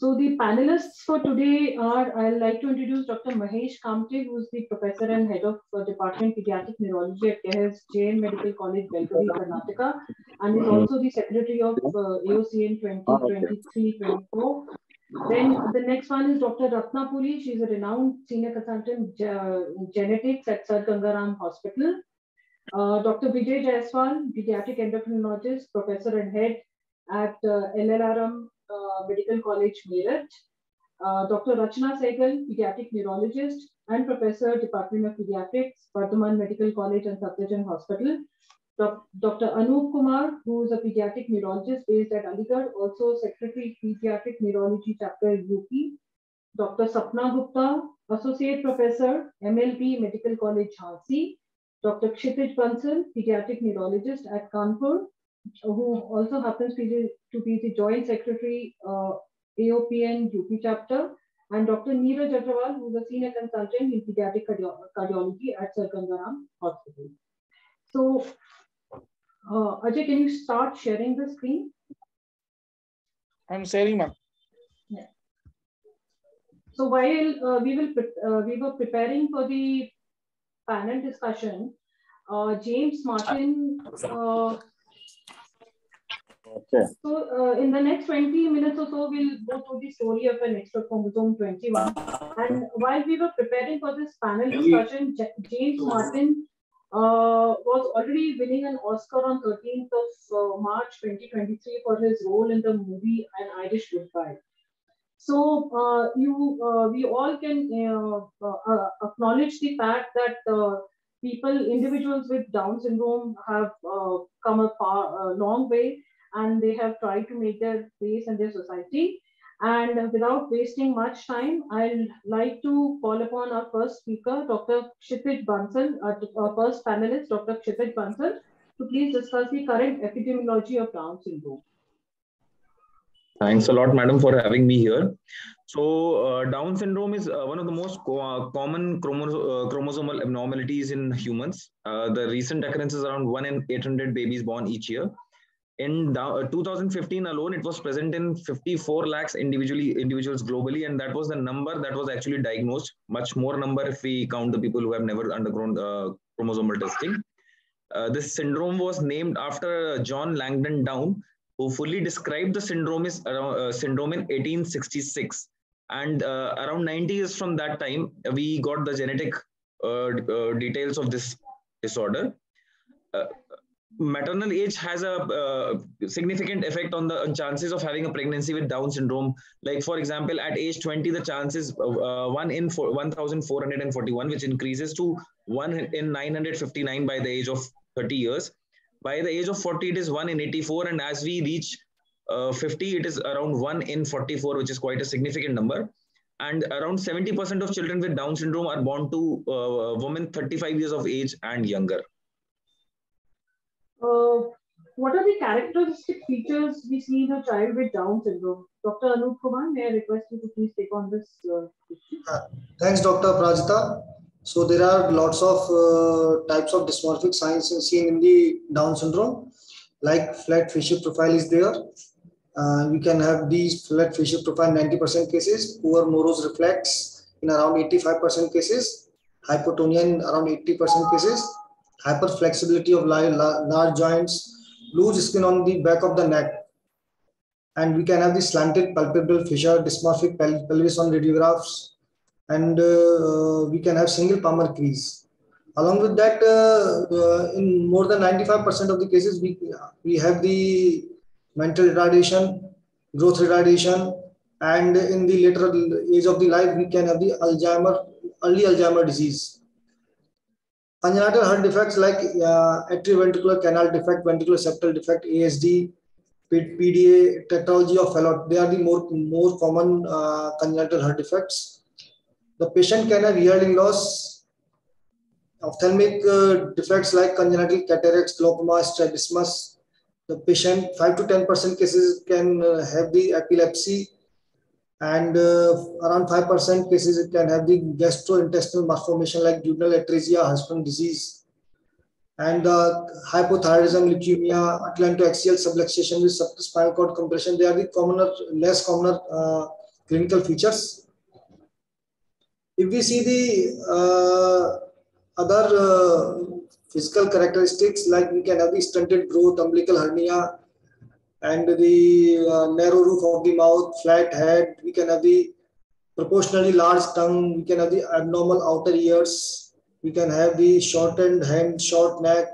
So the panelists for today are, I'd like to introduce Dr. Mahesh Kamate, who is the professor and head of uh, Department Pediatric Neurology at KEHES Jain Medical College, Belgavi, Karnataka, and is also the secretary of uh, AOCN 2023-24. Then the next one is Dr. Ratna Puri. She's a renowned senior consultant in genetics at Sir Gangaram Hospital. Uh, Dr. Vijay Jaiswal, pediatric endocrinologist, professor and head at uh, LLRM medical college Meerut doctor Rachna Saigal paediatric neurologist and professor department of paediatrics Vardhman medical college and Safdarjung hospital doctor Anoop Kumar who is a paediatric neurologist based at Aligarh also secretary paediatric neurology chapter UP doctor Sapna Gupta associate professor MLP medical college Jhansi doctor Kshitij Bansal paediatric neurologist at Kanpur who also happens to be, the Joint Secretary uh, AOPN UP chapter, and Dr. Neeraj Agrawal, who is a senior consultant in pediatric cardio cardiology at Sir Gangaram Hospital. So, uh, Ajay, can you start sharing the screen? I'm sharing, ma'am. Yeah. So while uh, we will uh, we were preparing for the panel discussion, uh, James Martin uh, Okay. So uh, in the next 20 minutes or so, we'll go through the story of an extra chromosome 21. And while we were preparing for this panel discussion, James Martin uh, was already winning an Oscar on 13th of uh, March 2023 for his role in the movie An Irish Goodbye. So uh, you, uh, we all can uh, acknowledge the fact that people, individuals with Down syndrome have come a, far, a long way and they have tried to make their place in their society. And without wasting much time, I'd like to call upon our first speaker, Dr. Kshitij Bansal, our first panelist, Dr. Kshitij Bansal, to please discuss the current epidemiology of Down syndrome. Thanks a lot, madam, for having me here. So, uh, Down syndrome is uh, one of the most co uh, common chromo uh, chromosomal abnormalities in humans. Uh, the recent occurrence is around 1 in 800 babies born each year in uh, 2015 alone it was present in 54 lakhs individually individuals globally and that was the number that was actually diagnosed. Much more number if we count the people who have never undergone uh, chromosomal testing. Uh, this syndrome was named after john langdon down who fully described the syndrome is uh, syndrome in 1866 and uh, around 90 years from that time we got the genetic uh, details of this disorder maternal age has a uh, significant effect on the chances of having a pregnancy with Down syndrome. Like for example, at age 20, the chances uh, one in 1,441, which increases to one in 959 by the age of 30 years. By the age of 40, it is one in 84, and as we reach uh, 50, it is around one in 44, which is quite a significant number. And around 70% of children with Down syndrome are born to uh, women 35 years of age and younger. Uh, what are the characteristic features we see in a child with Down syndrome? Dr. Anup Kumar, may I request you to please take on this uh, uh, Thanks, Dr. Prajita. So there are lots of uh, types of dysmorphic signs seen in the Down syndrome, like flat facial profile is there. Uh, can have these flat facial profile 90% cases, poor Moro's reflex in around 85% cases, hypotonia in around 80% cases, hyperflexibility of large joints, loose skin on the back of the neck. And we can have the slanted palpebral fissure, dysmorphic pel pelvis on radiographs, and uh, we can have single palmar crease. Along with that, uh, uh, in more than 95% of the cases, we, we have the mental retardation, growth retardation, and in the later age of the life, we can have the Alzheimer, early Alzheimer disease. Congenital heart defects like uh, atrioventricular canal defect, ventricular septal defect, ASD, PDA, tetralogy of Fallot, they are the more, more common uh, congenital heart defects. The patient can have hearing loss, ophthalmic uh, defects like congenital cataracts, glaucoma, strabismus. The patient, 5 to 10% cases can uh, have the epilepsy, and uh, around 5% cases it can have the gastrointestinal malformation like duodenal atresia, Hirschsprung disease, and uh, hypothyroidism, leukemia, atlantoaxial subluxation with spinal cord compression. They are the commoner, less commoner uh, clinical features. If we see the uh, other uh, physical characteristics, like we can have the stunted growth, umbilical hernia, and the uh, narrow roof of the mouth, flat head. We can have the proportionally large tongue. We can have the abnormal outer ears. We can have the shortened hand, short neck.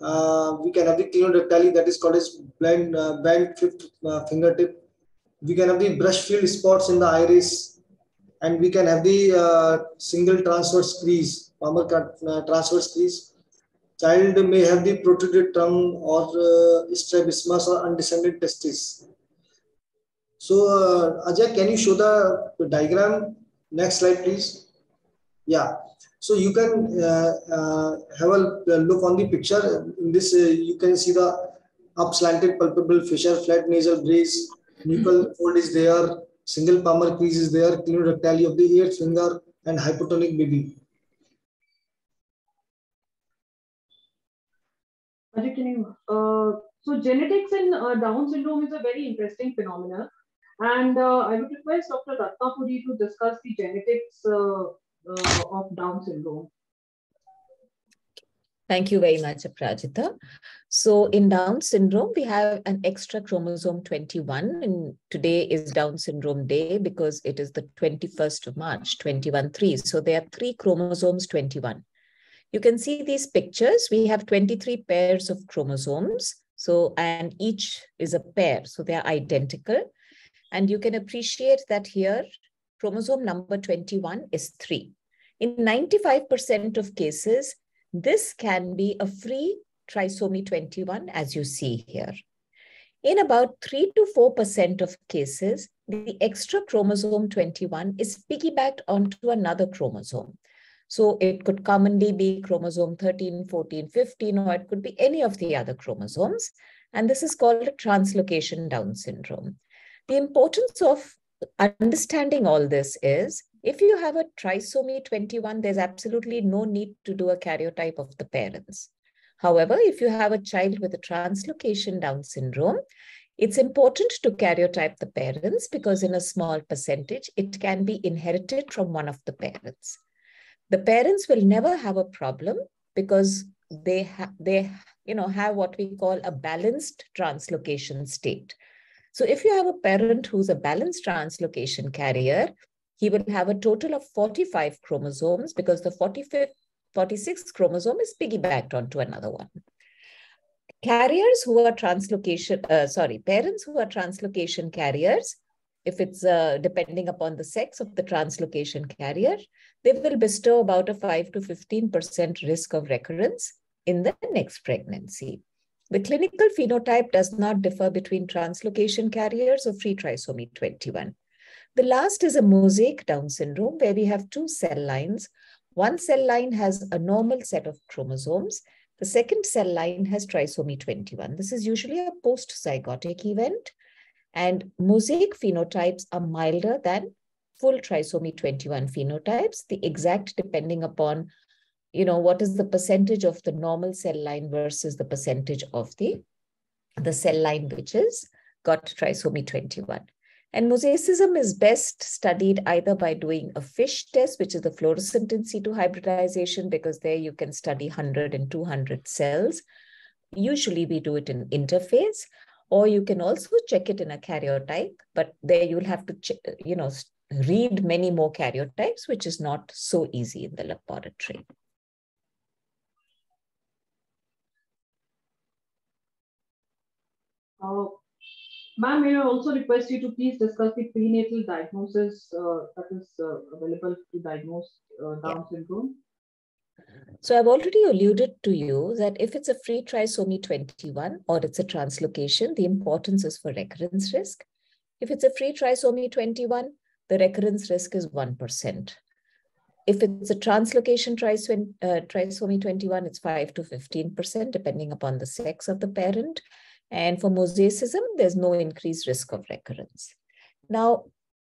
Uh, we can have the clinodactyly that is called as blind, uh, bent fifth uh, fingertip. We can have the Brushfield spots in the iris. And we can have the uh, single transverse crease, palmar uh, transverse crease child may have the protruded tongue or uh, strabismus or undescended testis. So, uh, Ajay, can you show the diagram? Next slide, please. Yeah. So you can uh, uh, have a look on the picture. In this, uh, you can see the upslanted palpebral fissure, flat nasal bridge, nuchal fold is there, single palmar crease is there, clinodactyly of the eighth finger, and hypotonic baby. Uh, so genetics in uh, Down syndrome is a very interesting phenomenon. And uh, I would request Dr. Ratna Puri to discuss the genetics uh, uh, of Down syndrome. Thank you very much, Aprajita. So in Down syndrome, we have an extra chromosome 21 and today is Down syndrome day because it is the 21st of March, 21-3. So there are three chromosomes 21. You can see these pictures. We have 23 pairs of chromosomes. So, and each is a pair. So they are identical. And you can appreciate that here, chromosome number 21 is three. In 95% of cases, this can be a free trisomy 21, as you see here. In about 3 to 4% of cases, the extra chromosome 21 is piggybacked onto another chromosome. So it could commonly be chromosome 13, 14, 15, or it could be any of the other chromosomes. And this is called a translocation Down syndrome. The importance of understanding all this is if you have a trisomy 21, there's absolutely no need to do a karyotype of the parents. However, if you have a child with a translocation Down syndrome, it's important to karyotype the parents because in a small percentage, it can be inherited from one of the parents the parents will never have a problem because they ha- they you know have what we call a balanced translocation state. So if you have a parent who's a balanced translocation carrier he will have a total of 45 chromosomes because the 45 46th chromosome is piggybacked onto another one. Carriers who are translocation uh, sorry parents who are translocation carriers if it's uh, depending upon the sex of the translocation carrier, they will bestow about a 5 to 15% risk of recurrence in the next pregnancy. The clinical phenotype does not differ between translocation carriers or free trisomy 21. The last is a mosaic Down syndrome where we have two cell lines. One cell line has a normal set of chromosomes. The second cell line has trisomy 21. This is usually a post-zygotic event and mosaic phenotypes are milder than full trisomy 21 phenotypes, the exact depending upon, you know, what is the percentage of the normal cell line versus the percentage of the, the cell line which is got trisomy 21. And mosaicism is best studied either by doing a FISH test, which is the fluorescent in situ hybridization, because there you can study 100 and 200 cells. Usually we do it in interphase, or you can also check it in a karyotype, but there you'll have to, you know, read many more karyotypes, which is not so easy in the laboratory. Uh, Ma'am, may I also request you to please discuss the prenatal diagnosis uh, that is uh, available to diagnose uh, Down yeah. syndrome? So I've already alluded to you that if it's a free trisomy 21 or it's a translocation, the importance is for recurrence risk. If it's a free trisomy 21, the recurrence risk is 1%. If it's a translocation uh, trisomy 21, it's 5 to 15%, depending upon the sex of the parent. And for mosaicism, there's no increased risk of recurrence. Now,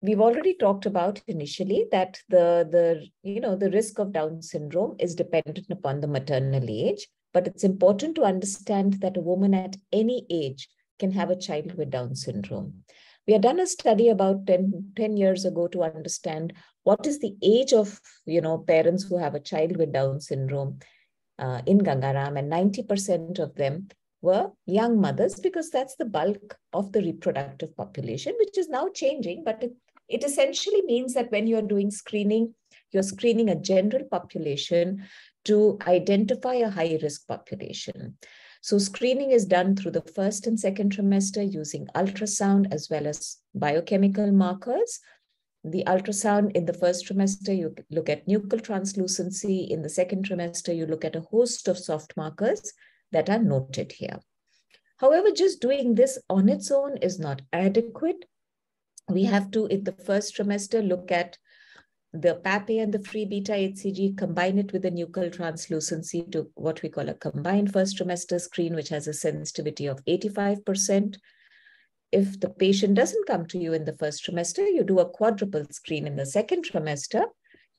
we've already talked about initially that the the you know the risk of down syndrome is dependent upon the maternal age but it's important to understand that a woman at any age can have a child with down syndrome We had done a study about 10, 10 years ago to understand what is the age of you know parents who have a child with Down syndrome uh, in Gangaram, and 90% of them were young mothers because that's the bulk of the reproductive population, which is now changing. But it, it essentially means that when you're doing screening, you're screening a general population to identify a high risk population. So screening is done through the first and second trimester using ultrasound as well as biochemical markers. The ultrasound in the first trimester, you look at nuchal translucency. In the second trimester, you look at a host of soft markers that are noted here. However, just doing this on its own is not adequate. We have to, in the first trimester, look at the PAPP-A and the free beta HCG, combine it with the nuchal translucency to what we call a combined first trimester screen, which has a sensitivity of 85%. If the patient doesn't come to you in the first trimester, you do a quadruple screen in the second trimester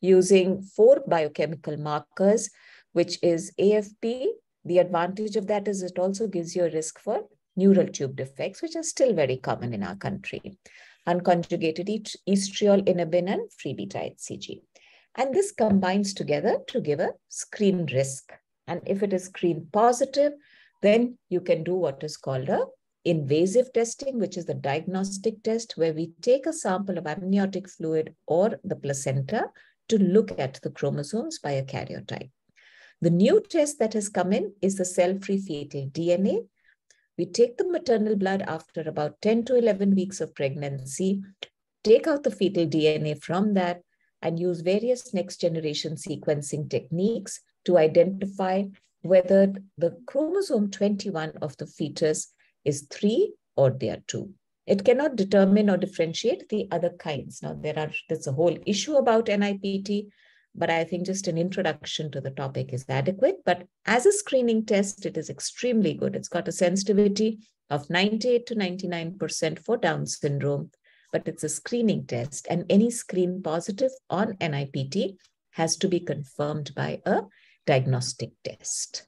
using four biochemical markers, which is AFP. The advantage of that is it also gives you a risk for neural tube defects, which are still very common in our country unconjugated estriol inhibin and free beta HCG. And this combines together to give a screen risk. And if it is screen positive, then you can do what is called a invasive testing, which is the diagnostic test where we take a sample of amniotic fluid or the placenta to look at the chromosomes by a karyotype. The new test that has come in is the cell-free fetal DNA, we take the maternal blood after about 10 to 11 weeks of pregnancy, take out the fetal DNA from that, and use various next generation sequencing techniques to identify whether the chromosome 21 of the fetus is 3 or they are 2. It cannot determine or differentiate the other kinds. Now, there are there's a whole issue about NIPT, but I think just an introduction to the topic is adequate. But as a screening test, it is extremely good. It's got a sensitivity of 98 to 99% for Down syndrome, but it's a screening test. And any screen positive on NIPT has to be confirmed by a diagnostic test.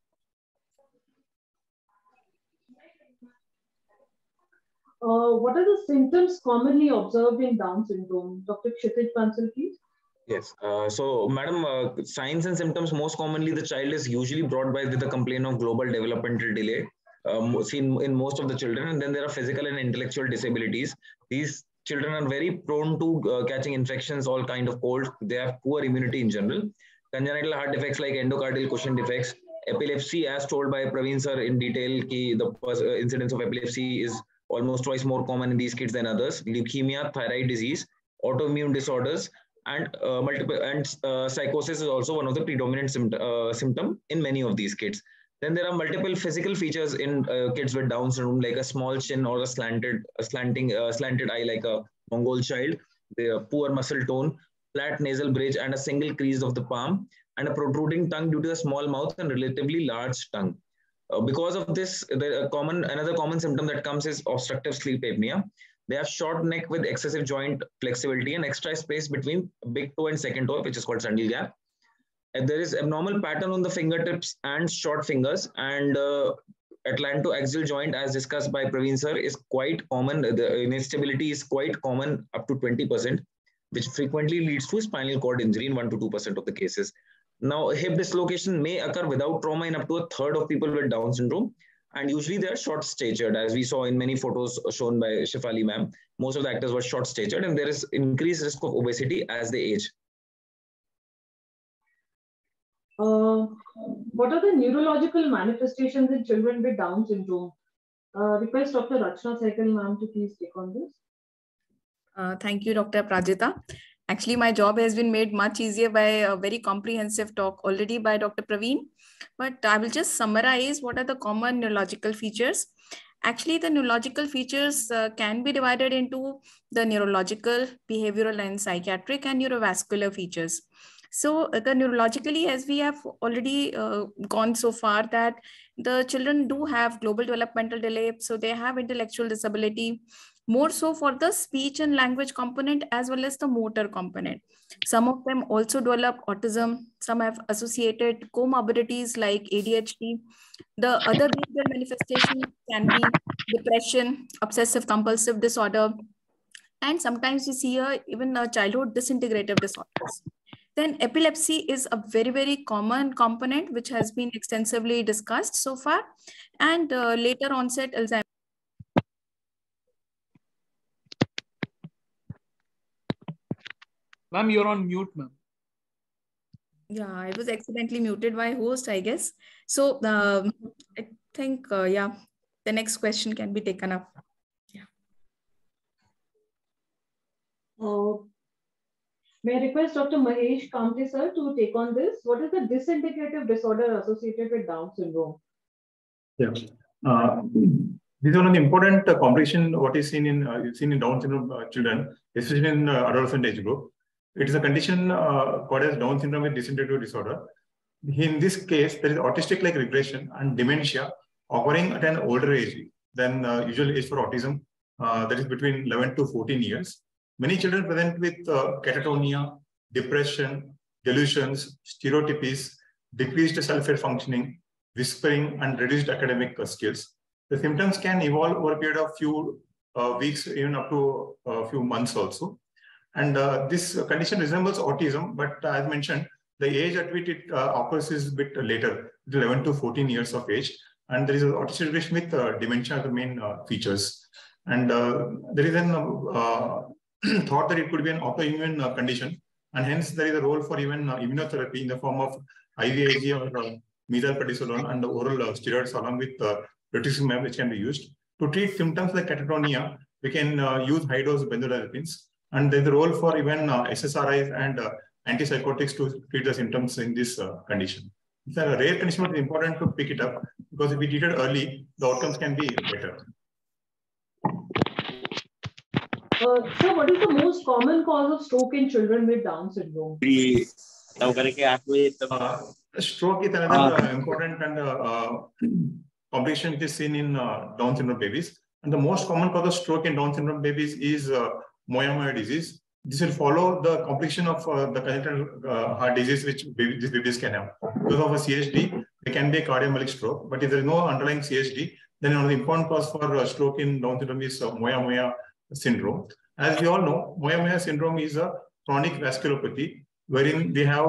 Uh, what are the symptoms commonly observed in Down syndrome? Dr. Kshitij Bansal, please. Yes. Uh, so, madam, uh, signs and symptoms most commonly the child is usually brought by with a complaint of global developmental delay, um, seen in most of the children, and then there are physical and intellectual disabilities. These children are very prone to uh, catching infections, all kind of colds. They have poor immunity in general. Congenital heart defects like endocardial cushion defects, epilepsy, as told by Praveen sir in detail, ki the uh, incidence of epilepsy is almost twice more common in these kids than others. Leukemia, thyroid disease, autoimmune disorders, and uh, multiple and uh, psychosis is also one of the predominant symptom, uh, symptom in many of these kids. Then there are multiple physical features in uh, kids with down syndrome like a small chin or a slanted a slanting uh, slanted eye like a mongol child the poor muscle tone flat nasal bridge and a single crease of the palm and a protruding tongue due to a small mouth and relatively large tongue. Uh, because of this the common another common symptom that comes is obstructive sleep apnea they have short neck with excessive joint flexibility and extra space between big toe and second toe, which is called sandal gap. And there is abnormal pattern on the fingertips and short fingers and uh, atlantoaxial joint as discussed by Praveen sir is quite common. The instability is quite common up to 20%, which frequently leads to spinal cord injury in 1 to 2% of the cases. Now, hip dislocation may occur without trauma in up to a third of people with Down syndrome and usually they're short statured as we saw in many photos shown by Shefali ma'am. Most of the actors were short statured and there is increased risk of obesity as they age. Uh, what are the neurological manifestations in children with Down syndrome? Uh, request Dr. Rachna Sehgal ma'am to please take on this. Uh, thank you, Dr. Prajita. Actually, my job has been made much easier by a very comprehensive talk already by Dr. Praveen. But I will just summarize what are the common neurological features. Actually, the neurological features uh, can be divided into the neurological, behavioral, and psychiatric and neurovascular features. So uh, the neurologically, as we have already uh, gone so far, that the children do have global developmental delay, so they have intellectual disability, more so for the speech and language component as well as the motor component. Some of them also develop autism. Some have associated comorbidities like ADHD. The other behavioral manifestations can be depression, obsessive compulsive disorder, And sometimes we see a, even a childhood disintegrative disorders. Then epilepsy is a very, very common component which has been extensively discussed so far. And uh, later onset Alzheimer's. Ma'am, you're on mute, ma'am. Yeah, I was accidentally muted by host, I guess. So um, I think, uh, yeah, the next question can be taken up. Yeah. Uh, may I request Dr. Mahesh Kamate sir to take on this? What is the disintegrative disorder associated with Down syndrome? Yeah. Uh, this is one of the important uh, complication what is seen in uh, seen in Down syndrome uh, children, especially in uh, adolescent age group. It is a condition uh, called as Down syndrome with disintegrative disorder. In this case, there is autistic-like regression and dementia occurring at an older age than uh, usual age for autism, uh, that is between 11 to 14 years. Many children present with uh, catatonia, depression, delusions, stereotypies, decreased self functioning, whispering, and reduced academic skills. The symptoms can evolve over a period of few uh, weeks, even up to a few months also. And uh, this condition resembles autism, but as mentioned, the age at which it uh, occurs is a bit later, 11 to 14 years of age. And there is an autistic with uh, dementia the main uh, features. And uh, there is an uh, thought that it could be an autoimmune uh, condition. And hence there is a role for even immunotherapy in the form of IVIG or uh, methylprednisolone and oral steroids along with uh, rituximab, which can be used. To treat symptoms like catatonia, we can use high-dose benzodiazepines. And there's a role for even SSRIs and antipsychotics to treat the symptoms in this condition. It's a rare condition, but it's important to pick it up because if we treat it early, the outcomes can be better. Uh, so, what is the most common cause of stroke in children with Down syndrome? Uh, stroke is another uh, important and uh, uh, complication which is seen in uh, Down syndrome babies. And the most common cause of stroke in Down syndrome babies is uh, moyamoya disease. This will follow the complication of uh, the congenital uh, heart disease which baby, these babies can have. Because of a CHD, there can be a cardiometabolic stroke. But if there is no underlying CHD, then the important cause for uh, stroke in Down syndrome is uh, moyamoya syndrome. As we all know, moyamoya syndrome is a chronic vasculopathy wherein we have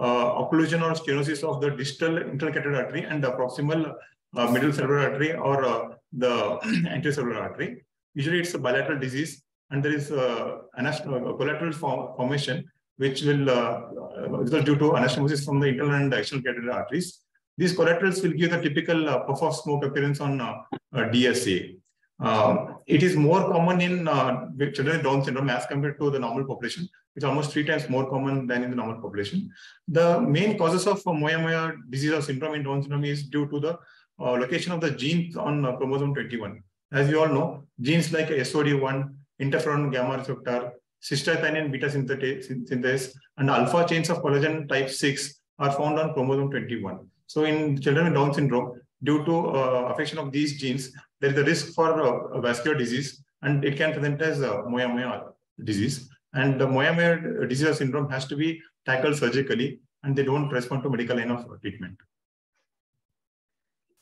uh, occlusion or stenosis of the distal internal carotid artery and the proximal uh, middle cerebral artery or uh, the anterior cerebral artery. Usually it's a bilateral disease and there is uh, a collateral form formation which will uh, result due to anastomosis from the internal and external carotid arteries. These collaterals will give the typical uh, puff of smoke appearance on uh, DSA. Um, it is more common in uh, children with Down syndrome as compared to the normal population, It's almost three times more common than in the normal population. The main causes of uh, moya moya disease or syndrome in Down syndrome is due to the uh, location of the genes on uh, chromosome 21. As you all know, genes like SOD1, interferon gamma receptor, cystathionine beta synthase, and alpha chains of collagen type 6 are found on chromosome 21. So in children with Down syndrome, due to uh, affection of these genes, there is a risk for uh, vascular disease, and it can present as uh, moya moya disease. And the moya moya disease syndrome has to be tackled surgically, and they don't respond to medical line of treatment.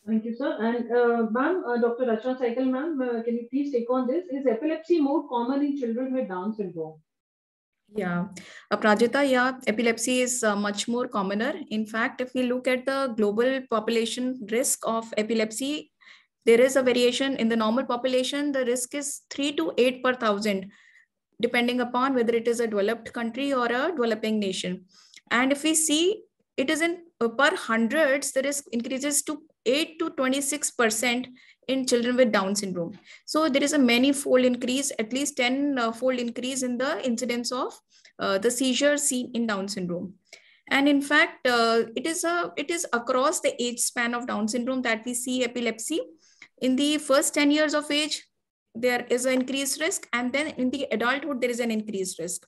Thank you, sir. And uh, ma'am, uh, Dr. Rachna Sehgal, ma'am, uh, can you please take on this? Is epilepsy more common in children with Down syndrome? Yeah, uh, Prajita, yeah, epilepsy is uh, much more commoner. In fact, if we look at the global population risk of epilepsy, there is a variation in the normal population. The risk is three to eight per thousand, depending upon whether it is a developed country or a developing nation. And if we see it is in uh, per hundreds, the risk increases to 8 to 26% in children with Down syndrome. So there is a many-fold increase, at least 10-fold increase in the incidence of uh, the seizures seen in Down syndrome. And in fact, uh, it is a it is across the age span of Down syndrome that we see epilepsy. In the first 10 years of age, there is an increased risk, and then in the adulthood, there is an increased risk.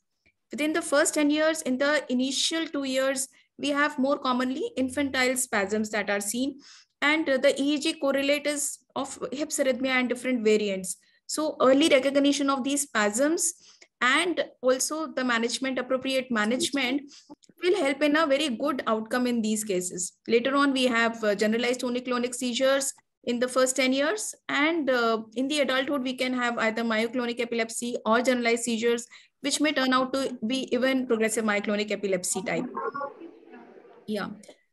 Within the first 10 years, in the initial two years, we have more commonly infantile spasms that are seen and the EEG correlators of hypsarrhythmia and different variants. So early recognition of these spasms and also the management, appropriate management will help in a very good outcome in these cases. Later on, we have uh, generalized tonic-clonic seizures in the first 10 years. And uh, in the adulthood, we can have either myoclonic epilepsy or generalized seizures, which may turn out to be even progressive myoclonic epilepsy type. Yeah.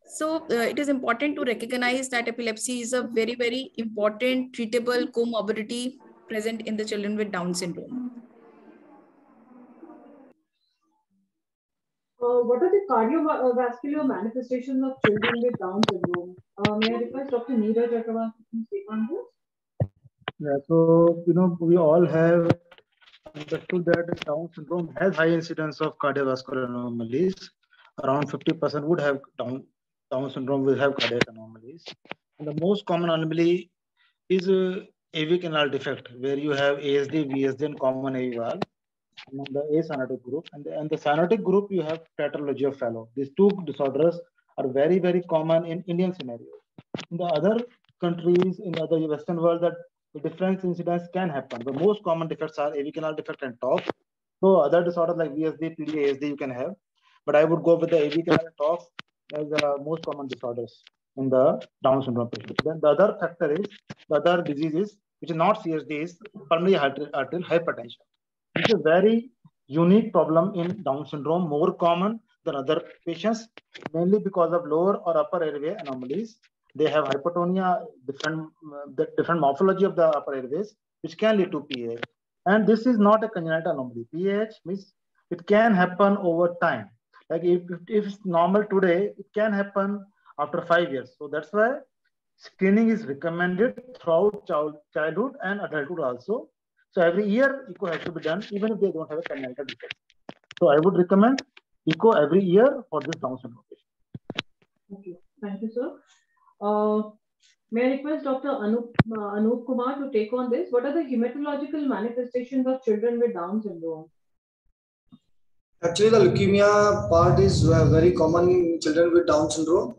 So uh, it is important to recognize that epilepsy is a very, very important treatable comorbidity present in the children with Down syndrome. Uh, what are the cardiovascular manifestations of children with Down syndrome? Uh, may I request Dr. Neeraj Chakravarti to speak on this? Yeah, so, you know, we all have understood that Down syndrome has high incidence of cardiovascular anomalies. Around 50% would have Down, Down syndrome will have cardiac anomalies. And the most common anomaly is uh, AV canal defect, where you have ASD, VSD, and common AV valve among the acyanotic group. And the, and the cyanotic group, you have tetralogy of Fallot. These two disorders are very, very common in Indian scenario. In the other countries, in the other Western world, that the different incidents can happen. The most common defects are AV canal defect and TOF. So other disorders like VSD, PD, ASD you can have. But I would go with the AV canal and TOF as the most common disorders in the Down syndrome patients. Then the other factor is, the other diseases, which is not CSD, is pulmonary arterial hypertension. It's a very unique problem in Down syndrome, more common than other patients, mainly because of lower or upper airway anomalies. They have hypotonia, different, the different morphology of the upper airways, which can lead to PAH. And this is not a congenital anomaly. PAH means it can happen over time. Like if, if it's normal today, it can happen after five years. So that's why screening is recommended throughout child, childhood and adulthood also so every year echo has to be done, even if they don't have a congenital defect. So I would recommend echo every year for this Down syndrome patient. Okay, thank you, sir. Uh, may I request Dr. Anup, uh, Anup Kumar to take on this? What are the hematological manifestations of children with Down syndrome? Actually, the leukemia part is very common in children with Down syndrome.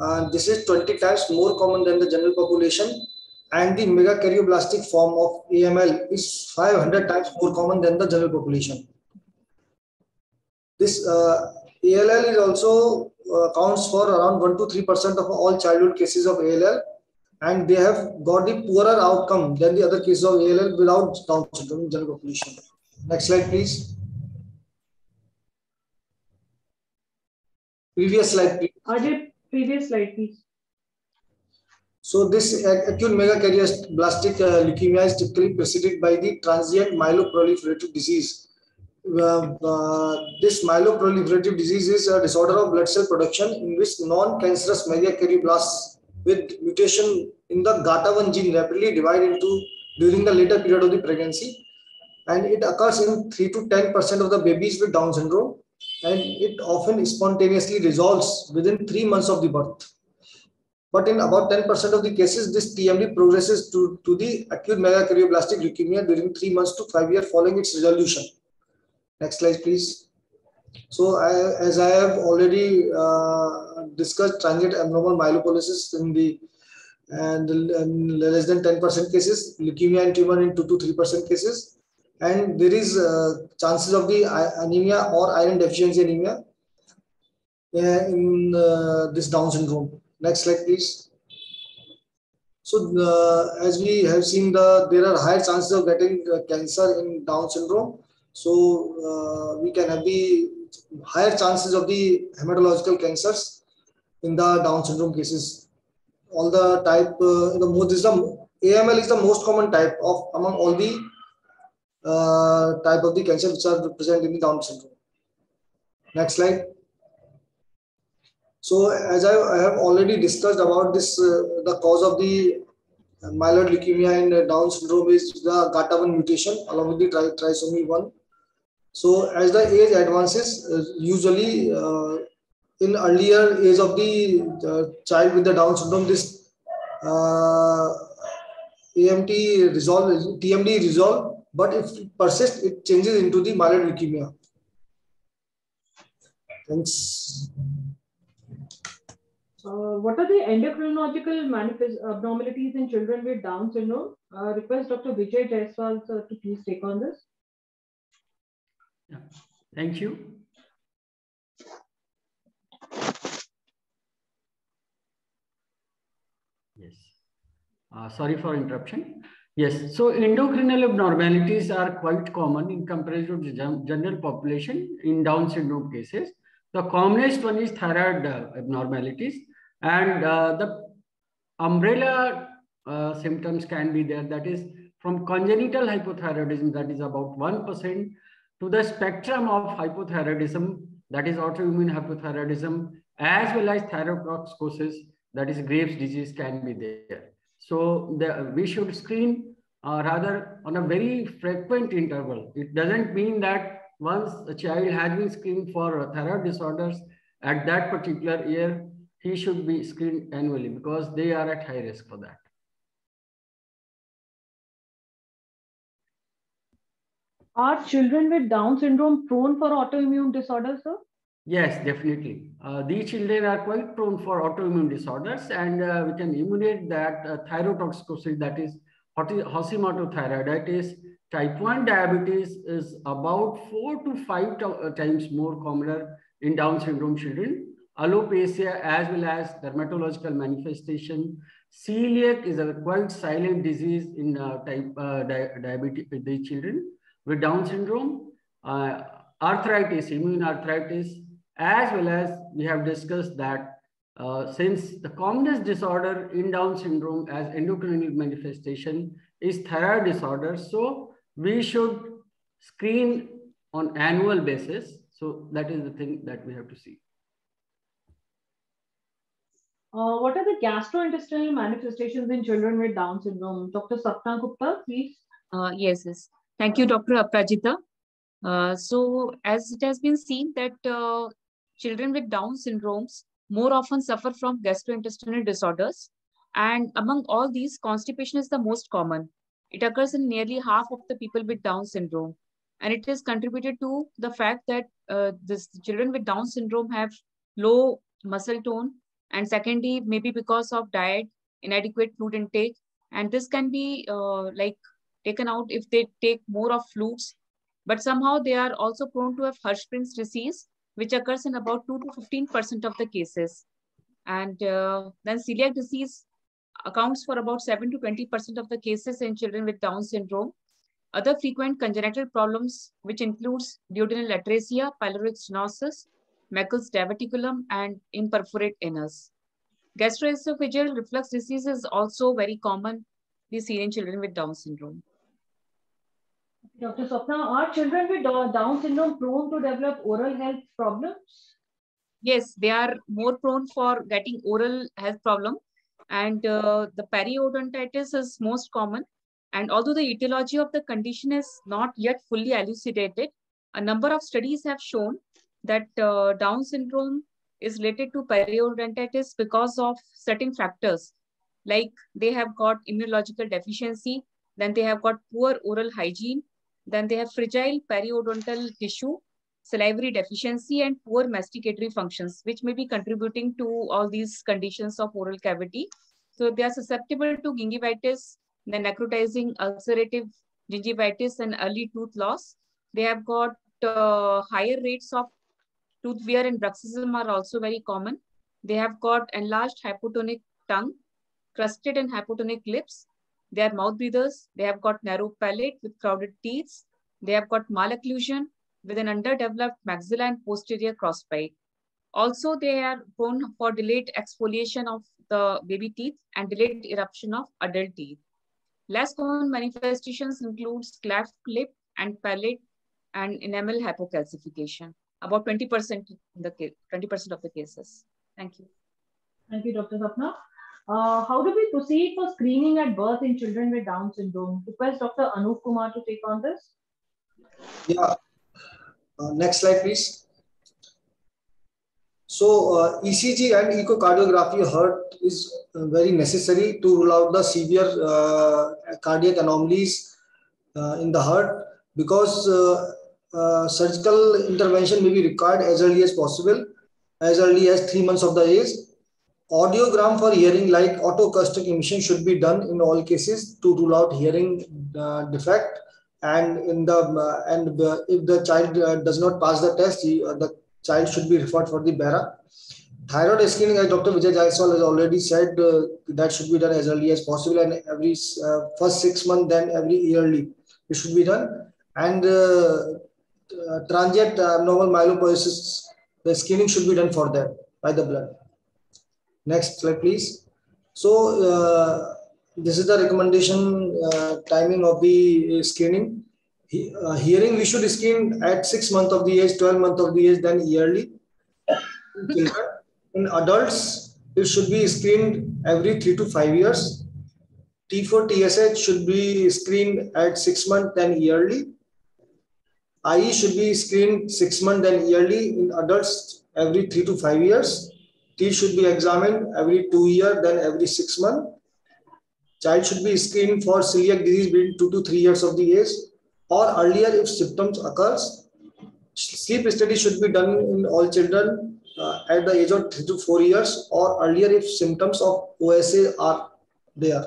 Uh, this is 20 times more common than the general population and the megakaryoblast form of AML is 500 times more common than the general population. This uh, ALL is also uh, counts for around 1 to 3% of all childhood cases of ALL and they have got the poorer outcome than the other cases of ALL without Down syndrome in general population. Next slide, please. Previous slide, please. Ajay, previous slide, please. So this acute megakaryoblast uh, leukemia is typically preceded by the transient myeloproliferative disease. Uh, uh, this myeloproliferative disease is a disorder of blood cell production in which non-cancerous megakaryoblast with mutation in the GATA1 gene rapidly divide into during the later period of the pregnancy. And it occurs in 3 to 10% of the babies with Down syndrome. And it often spontaneously resolves within 3 months of the birth. But in about 10% of the cases, this TMD progresses to, to the acute megakaryoblast leukemia during three months to five years following its resolution. Next slide, please. So I, as I have already uh, discussed transient abnormal myelopoiesis in the and, and less than 10% cases, leukemia and tumor in 2 to 3% cases. And there is uh, chances of the anemia or iron deficiency anemia uh, in uh, this Down syndrome. Next slide, please. So uh, as we have seen, the there are higher chances of getting uh, cancer in Down syndrome. So uh, we can have the higher chances of the hematological cancers in the Down syndrome cases. All the type, uh, the most is the AML is the most common type of among all the uh, type of the cancer which are present in the Down syndrome. Next slide. So as I, I have already discussed about this, uh, the cause of the myeloid leukemia and Down syndrome is the GATA1 mutation along with the tri trisomy 1. So as the age advances, uh, usually uh, in earlier age of the uh, child with the Down syndrome, this uh, AMT resolve, TMD resolve, but if it persists, it changes into the myeloid leukemia. Thanks. Uh, what are the endocrinological manifest abnormalities in children with Down syndrome? Uh, request Dr. Vijay Jaiswal sir, to please take on this. Yeah. Thank you. Yes. Uh, sorry for interruption. Yes, so endocrinal abnormalities are quite common in comparison to the general population in Down syndrome cases. The commonest one is thyroid uh, abnormalities and uh, the umbrella uh, symptoms can be there. That is from congenital hypothyroidism, that is about 1%, to the spectrum of hypothyroidism, that is autoimmune hypothyroidism, as well as thyrotoxicosis, that is Graves' disease can be there. So the, we should screen uh, rather on a very frequent interval. It doesn't mean that once a child has been screened for thyroid disorders at that particular year, he should be screened annually because they are at high risk for that. Are children with Down syndrome prone for autoimmune disorders, sir? Yes, definitely. Uh, these children are quite prone for autoimmune disorders, and uh, we can emulate that uh, thyrotoxicosis, that is Hashimoto thyroiditis. Type 1 diabetes is about four to five uh, times more common in Down syndrome children. Alopecia, as well as dermatological manifestation. Celiac is a quite silent disease in uh, type uh, di diabetes the children with Down syndrome. arthritis, immune arthritis, as well as we have discussed that uh, since the commonest disorder in Down syndrome as endocrinal manifestation is thyroid disorder, so we should screen on annual basis. So that is the thing that we have to see. Uh, what are the gastrointestinal manifestations in children with Down syndrome? Dr. Sapna Gupta, please. Uh, yes, yes. Thank you, Dr. Aprajita. Uh, so as it has been seen that uh, children with Down syndromes more often suffer from gastrointestinal disorders. And among all these, constipation is the most common. It occurs in nearly half of the people with Down syndrome. And it is contributed to the fact that uh, this children with Down syndrome have low muscle tone. And secondly, maybe because of diet, inadequate food intake. And this can be uh, like taken out if they take more of fluids. But somehow they are also prone to have Hirschsprung's disease, which occurs in about 2 to 15% of the cases. And uh, then celiac disease accounts for about 7 to 20% of the cases in children with Down syndrome. Other frequent congenital problems, which includes duodenal atresia, pyloric stenosis, Meckel's diverticulum, and imperforate anus. Gastroesophageal reflux disease is also very common, we see in children with Down syndrome. Dr. Swapna, are children with Down syndrome prone to develop oral health problems? Yes, they are more prone for getting oral health problem. And uh, the periodontitis is most common. And although the etiology of the condition is not yet fully elucidated, a number of studies have shown that uh, Down syndrome is related to periodontitis because of certain factors. Like they have got immunological deficiency, then they have got poor oral hygiene, then they have fragile periodontal tissue, salivary deficiency, and poor masticatory functions, which may be contributing to all these conditions of oral cavity. So they are susceptible to gingivitis, the necrotizing ulcerative gingivitis, and early tooth loss. They have got uh, higher rates of tooth wear and bruxism are also very common. They have got enlarged hypotonic tongue, crusted and hypotonic lips, they are mouth breathers. They have got narrow palate with crowded teeth. They have got malocclusion with an underdeveloped maxilla and posterior crossbite. Also, they are prone for delayed exfoliation of the baby teeth and delayed eruption of adult teeth. Less common manifestations include cleft lip and palate and enamel hypocalcification. About 20% in the 20% of the cases. Thank you. Thank you, Dr. Sapna. Uh, how do we proceed for screening at birth in children with Down syndrome? Request Dr. Anup Kumar to take on this. Yeah. Uh, next slide, please. So uh, ECG and echocardiography heart is uh, very necessary to rule out the severe uh, cardiac anomalies uh, in the heart because surgical intervention may be required as early as possible, as early as three months of the age audiogram for hearing like otoacoustic emission should be done in all cases to rule out hearing uh, defect and in the uh, and if the child uh, does not pass the test he, uh, the child should be referred for the BERA Thyroid screening, as Dr. Vijay Jaiswal has already said, uh, that should be done as early as possible and every first six months, then every yearly, it should be done. And transient abnormal myelopoiesis, the screening should be done for that by the blood. Next slide, please. So uh, this is the recommendation uh, timing of the screening. He, uh, hearing, we should screen at six months of the age, 12 months of the age, then yearly. In adults, it should be screened every three to five years. T4 TSH should be screened at six months, then yearly. IE should be screened six months, then yearly. In adults, every three to five years. T should be examined every two years, then every six months. Child should be screened for celiac disease between two to three years of the age or earlier if symptoms occurs. Sleep study should be done in all children uh, at the age of three to four years or earlier if symptoms of OSA are there.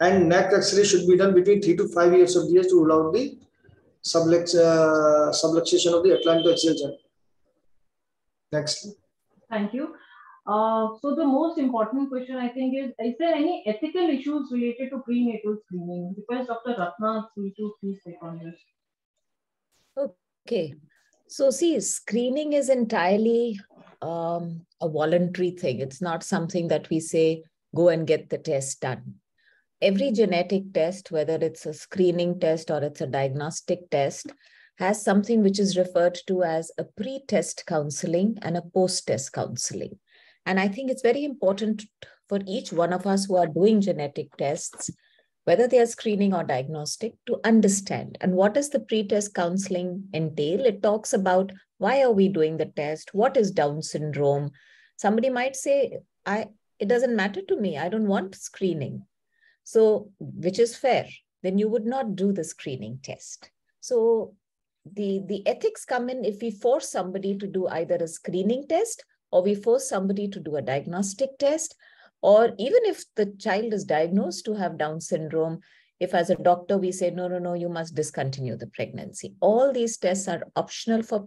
And neck X-ray should be done between three to five years of the age to rule out the sublux, uh, subluxation of the atlantoaxial joint. Next. Thank you. Uh, so the most important question I think is, is there any ethical issues related to prenatal screening? Because Dr. Ratna, please, please take on this. Okay. So see, screening is entirely um, a voluntary thing. It's not something that we say, go and get the test done. Every genetic test, whether it's a screening test or it's a diagnostic test, has something which is referred to as a pre-test counseling and a post-test counseling. And I think it's very important for each one of us who are doing genetic tests, whether they are screening or diagnostic, to understand. And what does the pre-test counseling entail? It talks about why are we doing the test? What is Down syndrome? Somebody might say, I it doesn't matter to me. I don't want screening. So, which is fair. Then you would not do the screening test. So the, the ethics come in if we force somebody to do either a screening test or we force somebody to do a diagnostic test, or even if the child is diagnosed to have Down syndrome, if as a doctor we say, no, no, no, you must discontinue the pregnancy. All these tests are optional for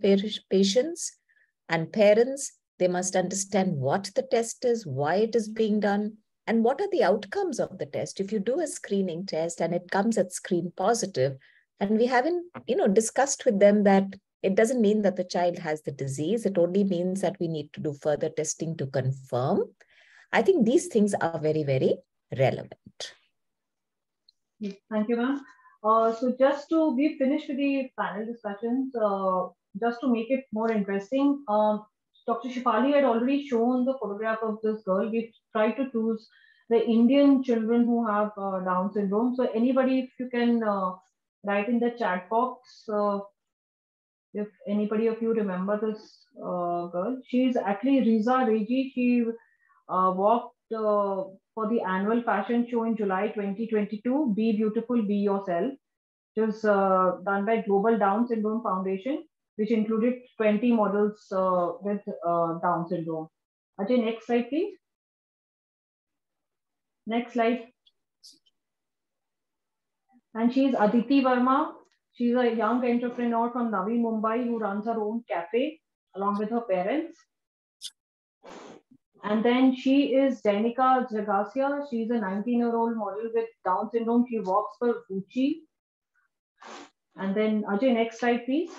patients and parents. They must understand what the test is, why it is being done, and what are the outcomes of the test. If you do a screening test and it comes at screen positive, and we haven't, you know, discussed with them that it doesn't mean that the child has the disease. It only means that we need to do further testing to confirm. I think these things are very, very relevant. Thank you, ma'am. Uh, so just to be finished with the panel discussions, uh, just to make it more interesting, um, Dr. Shefali had already shown the photograph of this girl. We tried to choose the Indian children who have uh, Down syndrome. So anybody, if you can uh, write in the chat box uh, if anybody of you remember this uh, girl. She's actually Riza Reji. She uh, walked uh, for the annual fashion show in July 2022, Be Beautiful, Be Yourself. It was uh, done by Global Down Syndrome Foundation, which included 20 models uh, with uh, Down syndrome. Ajay, next slide, please. Next slide. And she's Aditi Verma. She's a young entrepreneur from Navi Mumbai who runs her own cafe along with her parents. And then she is Danica Jagasia. She's a 19 year old model with Down syndrome. She works for Gucci. And then Ajay, next slide, please.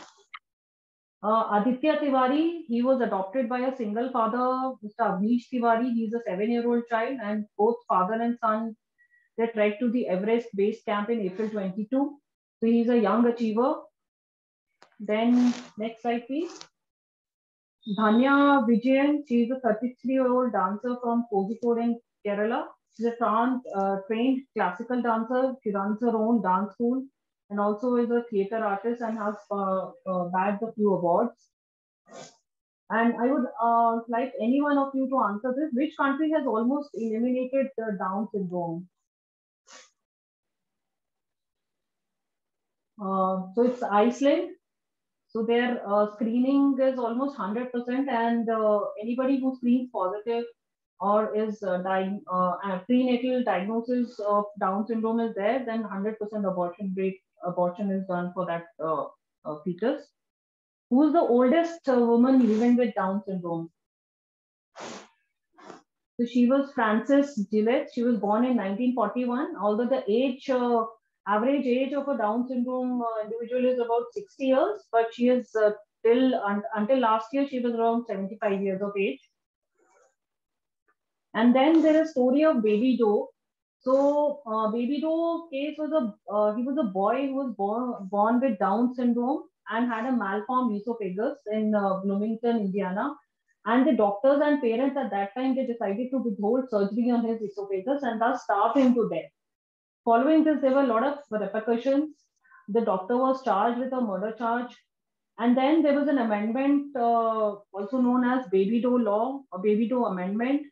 Uh, Aditya Tiwari, he was adopted by a single father, Mr. Avnish Tiwari. He's a seven year old child, and both father and son they trekked to the Everest base camp in April 22. So he's a young achiever. Then next slide, please. Dhanya Vijayan, she's a 33-year-old dancer from Kozhikode in Kerala. She's a trans, uh, trained classical dancer. She runs her own dance school and also is a theater artist and has uh, uh, bagged a few awards. And I would uh, like any one of you to answer this. Which country has almost eliminated the Down syndrome? So it's Iceland. So their uh, screening is almost 100% and uh, anybody who screens positive or is uh, dying, uh, prenatal diagnosis of Down syndrome is there, then 100% abortion rate abortion is done for that uh, fetus. Who is the oldest woman living with Down syndrome? So she was Frances Gillette. She was born in 1941. Although the age, uh, average age of a Down syndrome uh, individual is about 60 years, but she is uh, till un until last year she was around 75 years of age. And then there is story of Baby Doe. So uh, Baby Doe case was a uh, he was a boy who was born born with Down syndrome and had a malformed esophagus in uh, Bloomington, Indiana. And the doctors and parents at that time, they decided to withhold surgery on his esophagus and thus starved him to death. Following this, there were a lot of repercussions. The doctor was charged with a murder charge. And then there was an amendment, uh, also known as Baby Doe Law, or Baby Doe Amendment,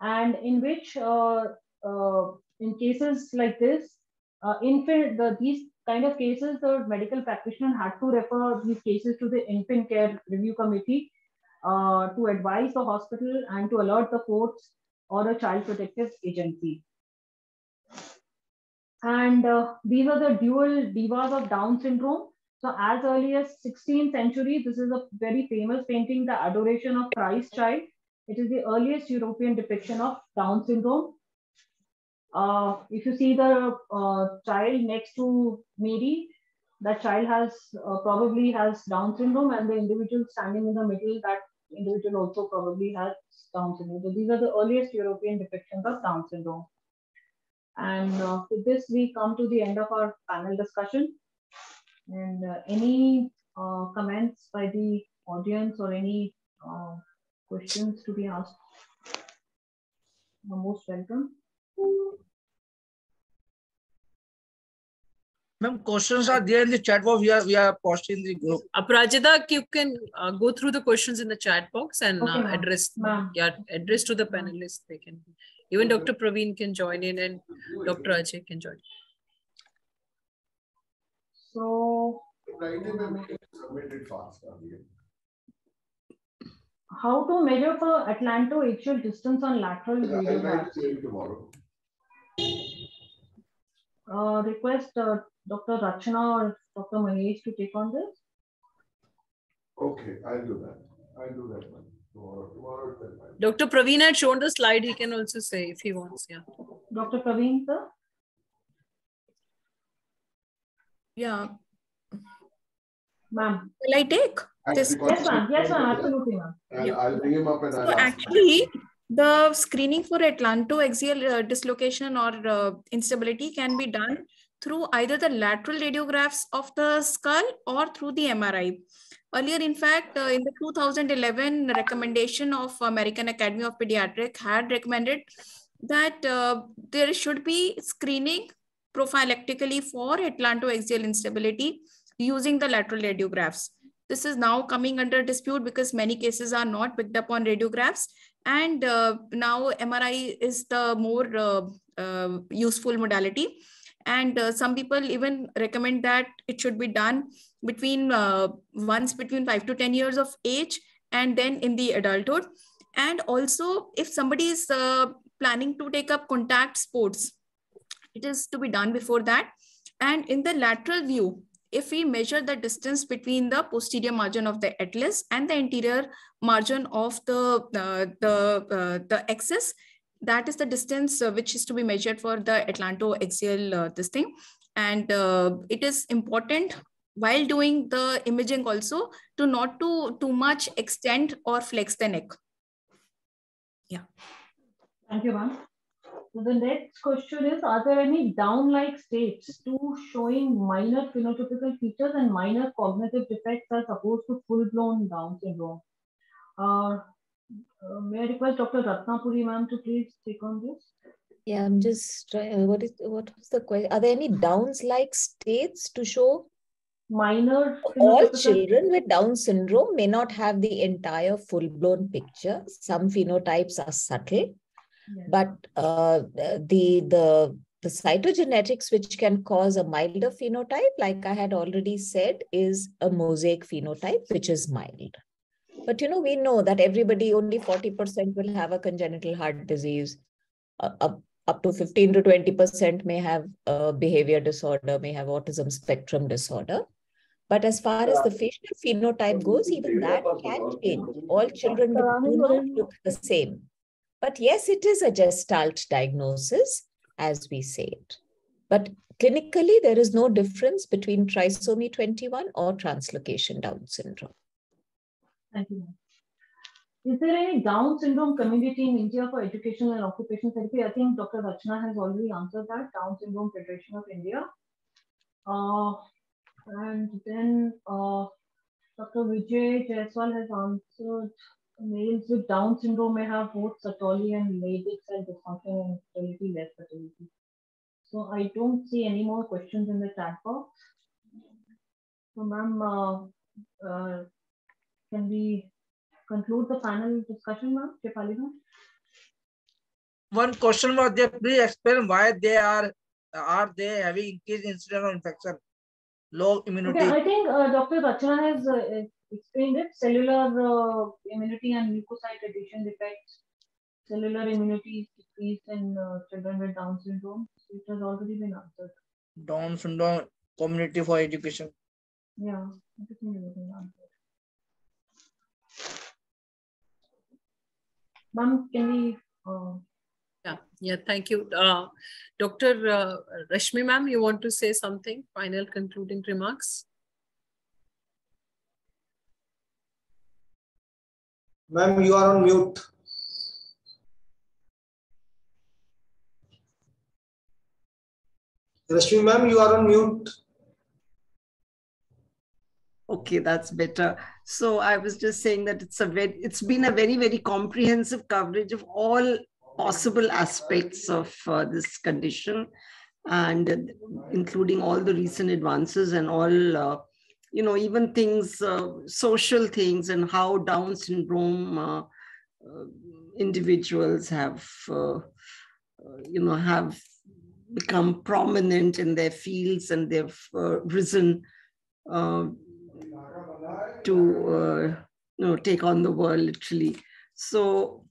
and in which, uh, uh, in cases like this, uh, infant, the, these kind of cases, the medical practitioner had to refer these cases to the Infant Care Review Committee uh, to advise the hospital and to alert the courts or a child protective agency. And uh, these are the dual divas of Down syndrome. So as early as 16th century, this is a very famous painting, The Adoration of Christ Child. It is the earliest European depiction of Down syndrome. Uh, if you see the uh, child next to Mary, that child has uh, probably has Down syndrome and the individual standing in the middle, that individual also probably has Down syndrome. So these are the earliest European depictions of Down syndrome. And uh, with this, we come to the end of our panel discussion. And uh, any uh, comments by the audience or any questions to be asked? You're most welcome. Ma'am, questions are there in the chat box. We are we are posting the group. Aprajita, you can uh, go through the questions in the chat box and okay, uh, address yeah address to the panelists. They can even Dr. Praveen can join in and Dr. Ajay can join. So how to measure for atlantoaxial distance on lateral radiographs? Uh, request uh, Dr. Rachna or Dr. Mahesh to take on this? Okay, I'll do that. I'll do that one. Tomorrow, tomorrow Dr. Praveen had shown the slide. He can also say if he wants. Yeah. Dr. Praveen, sir? Yeah. Ma'am. Will I take? This? Yes, ma'am. Yes, ma'am. Absolutely, ma'am. Yeah. I'll bring him up and I'll so actually, the screening for atlantoaxial uh, dislocation or uh, instability can be done through either the lateral radiographs of the skull or through the MRI. Earlier, in fact, uh, in the 2011 recommendation of American Academy of Pediatrics had recommended that uh, there should be screening prophylactically for atlantoaxial instability using the lateral radiographs. This is now coming under dispute because many cases are not picked up on radiographs. And uh, now MRI is the more uh, uh, useful modality and uh, some people even recommend that it should be done between uh, once between 5 to 10 years of age and then in the adulthood. And also if somebody is uh, planning to take up contact sports it is to be done before that. And in the lateral view if we measure the distance between the posterior margin of the atlas and the anterior margin of the uh, the uh, the axis that is the distance uh, which is to be measured for the atlantoaxial uh, this thing. And uh, it is important while doing the imaging also to not to too much extend or flex the neck. Yeah. Thank you, ma'am. So the next question is, are there any down-like states to showing minor phenotypical features and minor cognitive defects as opposed to full-blown Down syndrome? Uh, uh, may I request Dr. Ratna Puri ma'am to please take on this? Yeah, I'm just trying. Uh, what is what was the question? Are there any Downs-like states to show? Minor. All children with Down syndrome may not have the entire full-blown picture. Some phenotypes are subtle, but uh, the the the cytogenetics which can cause a milder phenotype, like I had already said, is a mosaic phenotype, which is mild. But you know, we know that everybody only 40% will have a congenital heart disease. Uh, up, up to 15 to 20% may have a behavior disorder, may have autism spectrum disorder. But as far as the facial phenotype goes, even that can change. All children do not look the same. But yes, it is a gestalt diagnosis, as we say it. But clinically, there is no difference between trisomy 21 or translocation Down syndrome. Thank you. Is there any Down syndrome community in India for educational and occupational therapy? I think Dr. Rachna has already answered that. Down Syndrome Federation of India. Uh, and then uh, Dr. Vijay Jaiswal has answered males with Down syndrome may have both Sertoli and Leydig cell dysfunction and fertility, less fertility. So I don't see any more questions in the chat box. So ma'am, uh, uh, can we conclude the panel discussion, ma'am? Shefali ma'am? One question was there. Please explain why they are are they having increased incidence of infection, low immunity. Okay, I think uh, Dr. Rachna has uh, explained it. Cellular uh, immunity and leukocyte adhesion defects. Cellular immunity is decreased in uh, children with Down syndrome. So it has already been answered. Down syndrome community for education. Yeah, everything has been answered. Ma'am, can we? Uh, yeah, yeah, thank you. Uh, Dr. Uh, Rashmi, ma'am, you want to say something? Final concluding remarks? Ma'am, you are on mute. Rashmi, ma'am, you are on mute. Okay, that's better. So I was just saying that it's a very, it's been a very, very comprehensive coverage of all possible aspects of uh, this condition and including all the recent advances and all, uh, you know, even things, uh, social things and how Down syndrome uh, uh, individuals have, you know, have become prominent in their fields and they've risen to uh, you know take on the world literally. So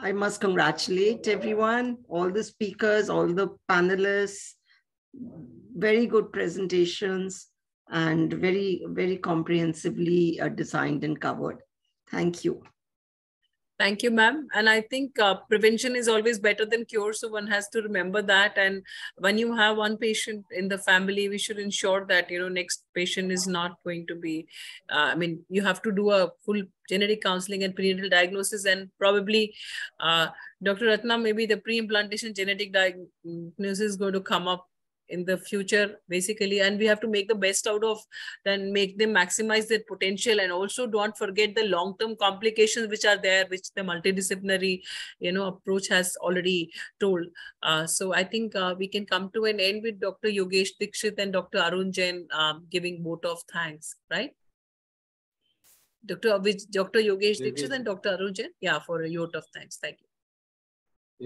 i must congratulate everyone all the speakers all the panelists. Very good presentations and very very comprehensively uh, designed and covered. Thank you Thank you, ma'am. And I think uh, prevention is always better than cure. So one has to remember that. And when you have one patient in the family, we should ensure that, you know, next patient is not going to be, uh, I mean, you have to do a full genetic counseling and prenatal diagnosis and probably uh, Dr. Ratna, maybe the pre-implantation genetic diagnosis is going to come up in the future basically and we have to make the best out of then make them maximize their potential and also don't forget the long term complications which are there which the multidisciplinary you know approach has already told uh, so i think uh, we can come to an end with dr yogesh dikshit and dr arun jain um, giving vote of thanks right Dr. Dr. Yogesh Dikshit and Dr. Arun Jain, yeah, for a vote of thanks. Thank you.